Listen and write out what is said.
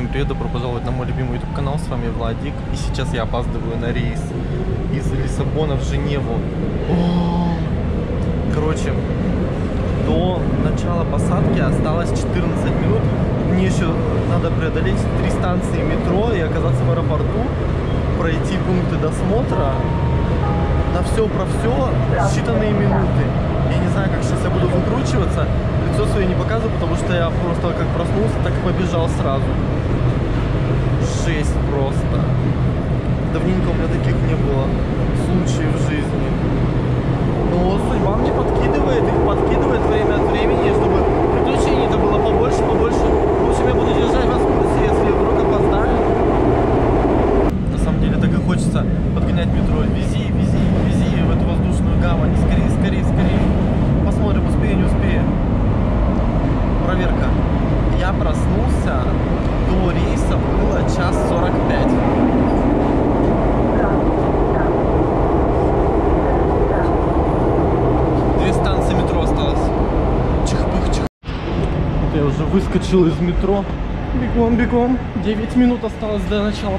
всем привет, добро пожаловать на мой любимый YouTube канал, с вами Владик. И сейчас я опаздываю на рейс из Лиссабона в Женеву. О! Короче, до начала посадки осталось 14 минут. Мне еще надо преодолеть три станции метро и оказаться в аэропорту, пройти пункты досмотра. На все про все считанные минуты. Я не знаю, как сейчас я буду выкручиваться. Лицо свое не показываю, потому что я просто как проснулся, так и побежал сразу. Жесть просто. Давненько у меня таких не было случаев в жизни. Вези, вези, вези в эту воздушную гавань. Скорее, скорее, скорее. Посмотрим, успею, не успею. Проверка. Я проснулся, до рейса было час 45. Две станции метро осталось. Чих-пых, чих. Вот я уже выскочил из метро. Бегом, бегом. 9 минут осталось до начала